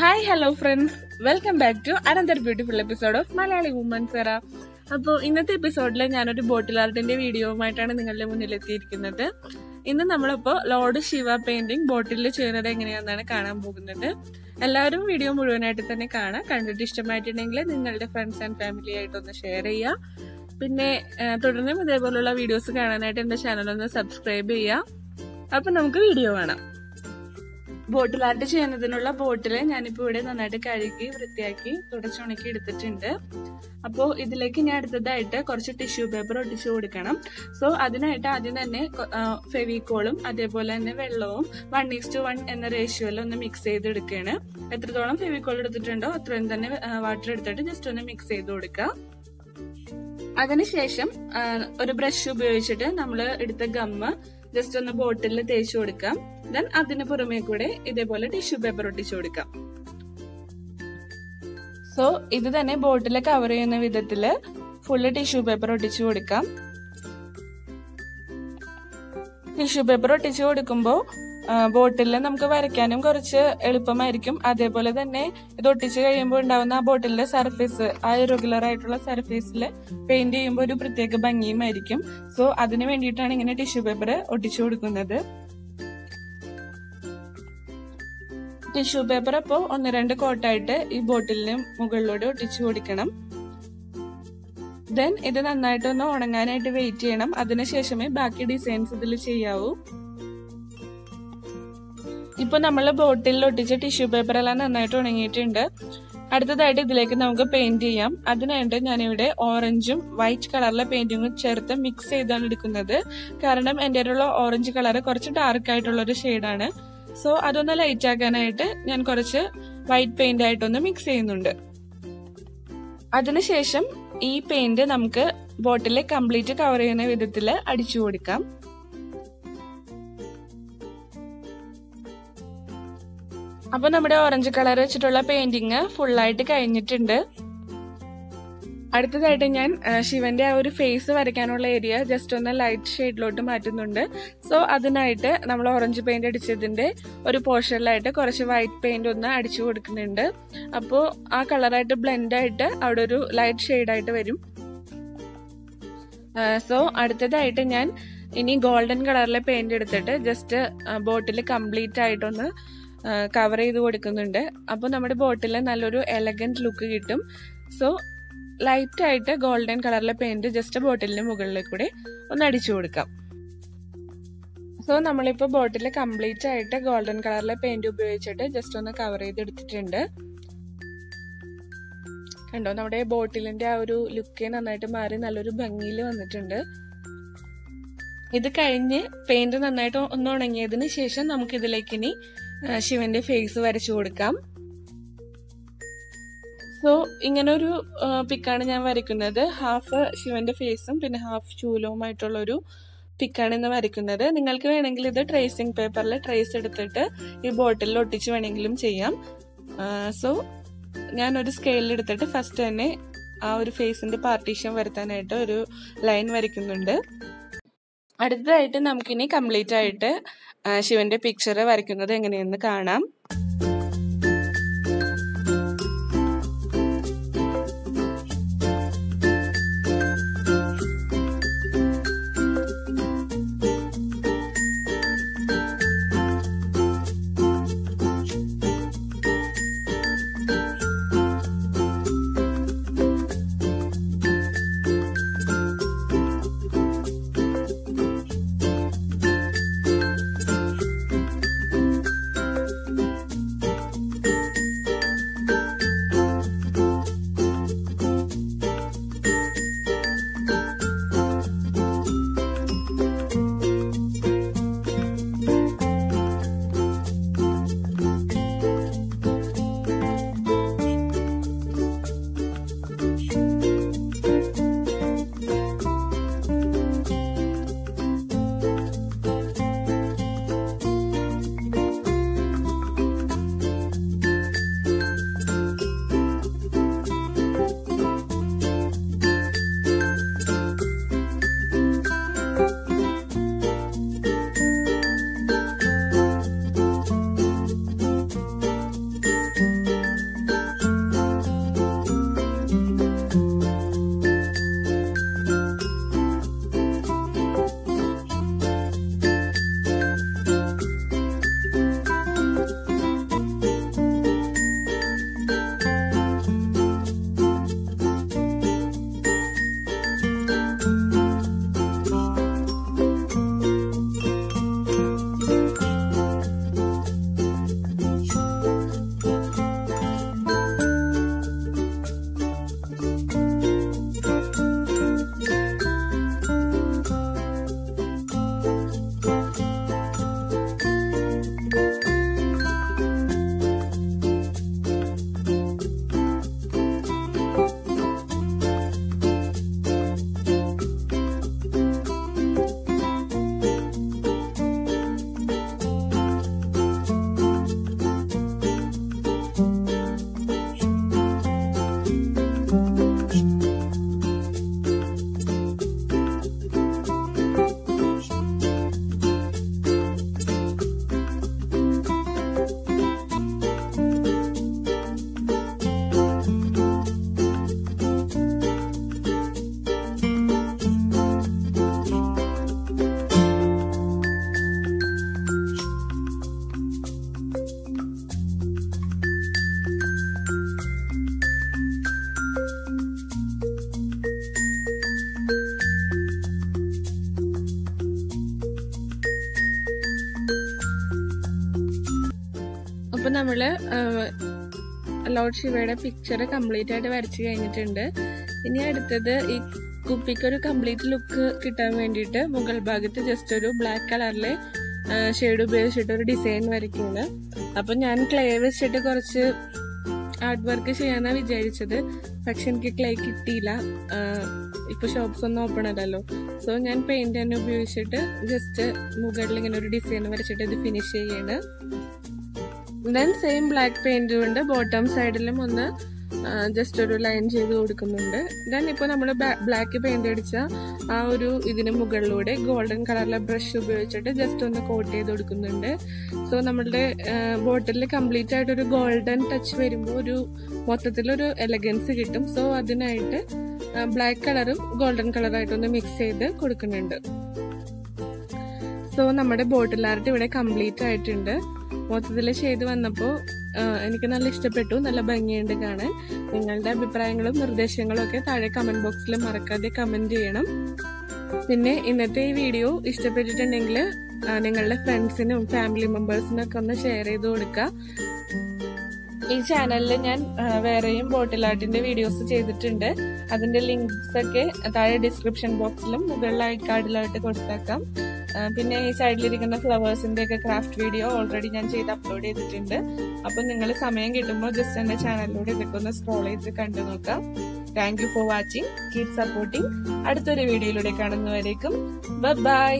Hi hello friends welcome back to another beautiful episode of Malayali woman Cera അപ്പോൾ ഇന്നത്തെ എപ്പിസോഡിൽ ഞാനൊരു ബോട്ടിൽ ആർട്ടിന്റെ വീഡിയോവുമായിട്ടാണ് നിങ്ങളുടെ മുന്നിൽ എത്തിയിരിക്കുന്നത് ഇന്ന് നമ്മളിപ്പോൾ ലോർഡ് ശിവ പെയിന്റിംഗ് ബോട്ടിൽ ചെയ്യുന്നത് എങ്ങനെയാണെന്നാണ് കാണാൻ പോകുന്നത്. എല്ലാവരും വീഡിയോ മുഴുവനായിട്ട് തന്നെ കാണാം. കണ്ടിട്ട് ഇഷ്ടമായിട്ടുണ്ടെങ്കിൽ നിങ്ങളുടെ ഫ്രണ്ട്സ് ആൻഡ് ഫാമിലി ആയിട്ടൊന്ന് ഷെയർ ചെയ്യുക പിന്നെ തുടർന്നും ഇതേപോലുള്ള വീഡിയോസ് കാണാനായിട്ട് എന്റെ ചാനൽ ഒന്ന് സബ്സ്ക്രൈബ് ചെയ്യുക അപ്പൊ നമുക്ക് വീഡിയോ കാണാം. ബോട്ടിൽ ആർട്ട് ചെയ്യുന്നതിനുള്ള ബോട്ടിൽ ഞാനിപ്പോൾ ഇവിടെ നന്നായിട്ട് കഴുകി വൃത്തിയാക്കി തുടച്ചുണക്കി എടുത്തിട്ടുണ്ട്. അപ്പോൾ ഇതിലേക്ക് ഞാൻ അടുത്തതായിട്ട് കുറച്ച് ടിഷ്യൂ പേപ്പർ ഒട്ടിച്ചു കൊടുക്കണം. സോ അതിനായിട്ട് ആദ്യം തന്നെ ഫെവിക്കോളും അതേപോലെ തന്നെ വെള്ളവും വൺ ഈസ് ടു വൺ എന്ന റേഷ്യോയിൽ ഒന്ന് മിക്സ് ചെയ്തെടുക്കുകയാണ് എത്രത്തോളം ഫെവിക്കോൾ എടുത്തിട്ടുണ്ടോ അത്രയും തന്നെ വാട്ടർ എടുത്തിട്ട് ജസ്റ്റ് ഒന്ന് മിക്സ് ചെയ്ത് കൊടുക്കുക അതിനുശേഷം ഒരു ബ്രഷ് ഉപയോഗിച്ചിട്ട് നമ്മൾ എടുത്ത ഗമ്മ് ജസ്റ്റ് ഒന്ന് ബോട്ടിലിൽ തേച്ച് കൊടുക്കാം. ദെൻ അതിന് പുറമേ കൂടെ ഇതേപോലെ ടിഷ്യൂ പേപ്പർ ഒട്ടിച്ചു കൊടുക്കാം. സോ ഇത് തന്നെ ബോട്ടിൽ കവർ ചെയ്യുന്ന വിധത്തിൽ ഫുള്ള് ടിഷ്യൂ പേപ്പർ ഒട്ടിച്ചു കൊടുക്കാം. ടിഷ്യൂ പേപ്പർ ഒട്ടിച്ചു കൊടുക്കുമ്പോൾ ബോട്ടിൽ നമുക്ക് വരയ്ക്കാനും കുറച്ച് എളുപ്പമായിരിക്കും. അതേപോലെ തന്നെ ഇത് ഒട്ടിച്ച് കഴിയുമ്പോൾ ഉണ്ടാവുന്ന ആ ബോട്ടിലിന്റെ സർഫേസ് ആ റെഗുലർ ആയിട്ടുള്ള സർഫേസിൽ പെയിന്റ് ചെയ്യുമ്പോൾ ഒരു പ്രത്യേക ഭംഗിയുമായിരിക്കും സോ അതിന് വേണ്ടിയിട്ടാണ് ഇങ്ങനെ ടിഷ്യൂ പേപ്പർ ഒട്ടിച്ചു കൊടുക്കുന്നത്. ടിഷ്യൂ പേപ്പർ അപ്പോൾ ഒന്ന് രണ്ട് കോട്ടായിട്ട് ഈ ബോട്ടിലിന് മുകളിലൂടെ ഒട്ടിച്ചു കൊടുക്കണം. ദെൻ ഇത് നന്നായിട്ടൊന്ന് ഉണങ്ങാനായിട്ട് വെയിറ്റ് ചെയ്യണം. അതിനുശേഷമേ ബാക്കി ഡിസൈൻസ് ഇതിൽ ചെയ്യാവൂ. ഇപ്പൊ നമ്മൾ ബോട്ടിലിൽ ഒട്ടിച്ച ടിഷ്യൂ പേപ്പർ എല്ലാം നന്നായിട്ട് ഉണങ്ങിയിട്ടുണ്ട്. അടുത്തതായിട്ട് ഇതിലേക്ക് നമുക്ക് പെയിന്റ് ചെയ്യാം. അതിനായിട്ട് ഞാനിവിടെ ഓറഞ്ചും വൈറ്റ് കളറിലെ പെയിന്റിങ്ങും ചേർത്ത് മിക്സ് ചെയ്താണ് എടുക്കുന്നത്. കാരണം എന്റെ ഉള്ള ഓറഞ്ച് കളർ കുറച്ച് ഡാർക്ക് ആയിട്ടുള്ള ഒരു ഷെയ്ഡാണ് സോ അതൊന്ന് ലൈറ്റ് ആക്കാനായിട്ട് ഞാൻ കുറച്ച് വൈറ്റ് പെയിന്റ് ആയിട്ടൊന്ന് മിക്സ് ചെയ്യുന്നുണ്ട്. അതിനുശേഷം ഈ പെയിന്റ് നമുക്ക് ബോട്ടിൽ കംപ്ലീറ്റ് കവർ ചെയ്യുന്ന വിധത്തിൽ അടിച്ചു കൊടുക്കാം. അപ്പൊ നമ്മുടെ ഓറഞ്ച് കളർ വെച്ചിട്ടുള്ള പെയിന്റിങ് ഫുള്ളായിട്ട് കഴിഞ്ഞിട്ടുണ്ട്. അടുത്തതായിട്ട് ഞാൻ ശിവന്റെ ആ ഒരു ഫേസ് വരയ്ക്കാനുള്ള ഏരിയ ജസ്റ്റ് ഒന്ന് ലൈറ്റ് ഷെയ്ഡിലോട്ട് മാറ്റുന്നുണ്ട്. സോ അതിനായിട്ട് നമ്മൾ ഓറഞ്ച് പെയിന്റ് അടിച്ചതിന്റെ ഒരു പോർഷനിലായിട്ട് കുറച്ച് വൈറ്റ് പെയിന്റ് ഒന്ന് അടിച്ചു കൊടുക്കുന്നുണ്ട്. അപ്പോൾ ആ കളറായിട്ട് ബ്ലെൻഡ് ആയിട്ട് അവിടെ ഒരു ലൈറ്റ് ഷെയ്ഡായിട്ട് വരും. സോ അടുത്തതായിട്ട് ഞാൻ ഇനി ഗോൾഡൻ കളറിലെ പെയിന്റ് എടുത്തിട്ട് ജസ്റ്റ് ബോട്ടിൽ കംപ്ലീറ്റ് ആയിട്ടൊന്ന് കവർ ചെയ്ത് കൊടുക്കുന്നുണ്ട്. അപ്പോൾ നമ്മുടെ ബോട്ടിൽ നല്ലൊരു എലഗന്റ് ലുക്ക് കിട്ടും. സോ ലൈറ്റ് ആയിട്ട് ഗോൾഡൻ കളറിലെ പെയിന്റ് ജസ്റ്റ് ബോട്ടിലിന് മുകളിൽ കൂടി ഒന്ന് അടിച്ചു കൊടുക്കാം. സോ നമ്മളിപ്പോൾ ബോട്ടിൽ കംപ്ലീറ്റ് ആയിട്ട് ഗോൾഡൻ കളറിലെ പെയിന്റ് ഉപയോഗിച്ചിട്ട് ജസ്റ്റ് ഒന്ന് കവർ ചെയ്തെടുത്തിട്ടുണ്ട് കണ്ടോ നമ്മുടെ ബോട്ടിലിന്റെ ആ ഒരു ലുക്ക് നന്നായിട്ട് മാറി നല്ലൊരു ഭംഗിയിൽ വന്നിട്ടുണ്ട്. ഇത് കഴിഞ്ഞ് പെയിന്റ് നന്നായിട്ട് ഒന്ന് ഉണങ്ങിയതിന് ശേഷം നമുക്ക് ഇതിലേക്ക് ഇനി ശിവന്റെ ഫേസ് വരച്ചു കൊടുക്കാം. സോ ഇങ്ങനെ ഒരു പിക്കാണ് ഞാൻ വരയ്ക്കുന്നത്. ഹാഫ് ശിവന്റെ ഫേസും പിന്നെ ഹാഫ് ചൂലവുമായിട്ടുള്ള ഒരു പിക്കാണ് ഇന്ന് വരയ്ക്കുന്നത്. നിങ്ങൾക്ക് വേണമെങ്കിൽ ഇത് ട്രേസിംഗ് പേപ്പറിൽ ട്രേസ് എടുത്തിട്ട് ഈ ബോട്ടിലിൽ ഒട്ടിച്ച് വേണമെങ്കിലും ചെയ്യാം. സോ ഞാൻ ഒരു സ്കെയിലിൽ എടുത്തിട്ട് ഫസ്റ്റ് തന്നെ ആ ഒരു ഫേസിന്റെ പാർട്ടീഷൻ വരുത്താനായിട്ട് ഒരു ലൈൻ വരയ്ക്കുന്നുണ്ട്. അടുത്തതായിട്ട് നമുക്കിനി കംപ്ലീറ്റ് ആയിട്ട് ശിവന്റെ പിക്ചർ വരയ്ക്കുന്നത് എങ്ങനെയെന്ന് കാണാം. അപ്പോൾ നമ്മൾ ലോഡ് ശിവയുടെ പിക്ചർ കംപ്ലീറ്റ് ആയിട്ട് വരച്ച് കഴിഞ്ഞിട്ടുണ്ട്. ഇനി അടുത്തത് ഈ കുപ്പിക്ക് ഒരു കംപ്ലീറ്റ് ലുക്ക് കിട്ടാൻ വേണ്ടിയിട്ട് മുകൾ ഭാഗത്ത് ജസ്റ്റ് ഒരു ബ്ലാക്ക് കളറിലെ ഷെയ്ഡ് ഉപയോഗിച്ചിട്ട് ഒരു ഡിസൈൻ വരയ്ക്കുകയാണ്. അപ്പം ഞാൻ ക്ലേ വെച്ചിട്ട് കുറച്ച് ആർട്ട് വർക്ക് ചെയ്യാനാണ് വിചാരിച്ചത്. പക്ഷെ എനിക്ക് ക്ലേ കിട്ടിയില്ല. ഇപ്പോൾ ഷോപ്സ് ഒന്നും ഓപ്പൺ അല്ലല്ലോ. സോ ഞാൻ പെയിന്റ് തന്നെ ഉപയോഗിച്ചിട്ട് ജസ്റ്റ് മുകളിൽ ഇങ്ങനെ ഒരു ഡിസൈൻ വരച്ചിട്ട് ഇത് ഫിനിഷ് ചെയ്യാണ്. ദെൻ സെയിം ബ്ലാക്ക് പെയിന്റ് കൊണ്ട് ബോട്ടം സൈഡിലും ഒന്ന് ജസ്റ്റ് ഒരു ലൈൻ ചെയ്ത് കൊടുക്കുന്നുണ്ട്. ദെൻ ഇപ്പോൾ നമ്മൾ ബ്ലാക്ക് പെയിന്റ് അടിച്ച ആ ഒരു ഇതിന് മുകളിലൂടെ ഗോൾഡൻ കളറിലെ ബ്രഷ് ഉപയോഗിച്ചിട്ട് ജസ്റ്റ് ഒന്ന് കോട്ട് ചെയ്ത് കൊടുക്കുന്നുണ്ട്. സോ നമ്മളുടെ ബോട്ടിലിൽ കംപ്ലീറ്റ് ആയിട്ട് ഒരു ഗോൾഡൻ ടച്ച് വരുമ്പോൾ ഒരു മൊത്തത്തിലൊരു എലഗൻസ് കിട്ടും. സോ അതിനായിട്ട് ബ്ലാക്ക് കളറും ഗോൾഡൻ കളറായിട്ടൊന്ന് മിക്സ് ചെയ്ത് കൊടുക്കുന്നുണ്ട്. സോ നമ്മുടെ ബോട്ടിൽ ആർട്ട് ഇവിടെ കംപ്ലീറ്റ് ആയിട്ടുണ്ട്. മൊത്തത്തിൽ ചെയ്ത് വന്നപ്പോൾ എനിക്ക് നല്ല ഇഷ്ടപ്പെട്ടു നല്ല ഭംഗിയുണ്ട് കാണാൻ. നിങ്ങളുടെ അഭിപ്രായങ്ങളും നിർദ്ദേശങ്ങളും ഒക്കെ താഴെ കമന്റ് ബോക്സിൽ മറക്കാതെ കമന്റ് ചെയ്യണം. പിന്നെ ഇന്നത്തെ ഈ വീഡിയോ ഇഷ്ടപ്പെട്ടിട്ടുണ്ടെങ്കിൽ നിങ്ങളുടെ ഫ്രണ്ട്സിനും ഫാമിലി മെമ്പേഴ്സിനും ഒക്കെ ഒന്ന് ഷെയർ ചെയ്ത് കൊടുക്കുക ഈ ചാനലിൽ ഞാൻ വേറെയും ബോട്ടിൽ ആർട്ടിന്റെ വീഡിയോസ് ചെയ്തിട്ടുണ്ട്. അതിന്റെ ലിങ്ക്സ് ഒക്കെ താഴെ ഡിസ്ക്രിപ്ഷൻ ബോക്സിലും മുകളിലായി കാർഡിലായിട്ട് കൊടുത്തേക്കാം. പിന്നെ ഈ സൈഡിലിരിക്കുന്ന ഫ്ലവേഴ്സിന്റെ ഒക്കെ ക്രാഫ്റ്റ് വീഡിയോ ഓൾറെഡി ഞാൻ ചെയ്ത് അപ്ലോഡ് ചെയ്തിട്ടുണ്ട്. അപ്പൊ നിങ്ങൾ സമയം കിട്ടുമ്പോൾ ജസ്റ്റ് എന്റെ ചാനലിലൂടെ ഇതൊക്കെ ഒന്ന് സ്ക്രോൾ ചെയ്ത് കണ്ടു നോക്കാം. Thank you for watching keep supporting അടുത്തൊരു വീഡിയോയിലൂടെ കാണുന്നവരേക്കും. ബൈ